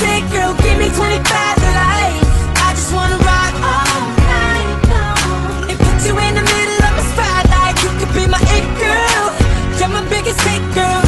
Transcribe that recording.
sick, girl, give me 25 to life. I just wanna rock all night long. And put you in the middle of my spotlight. You could be my it girl. You're my biggest hit girl.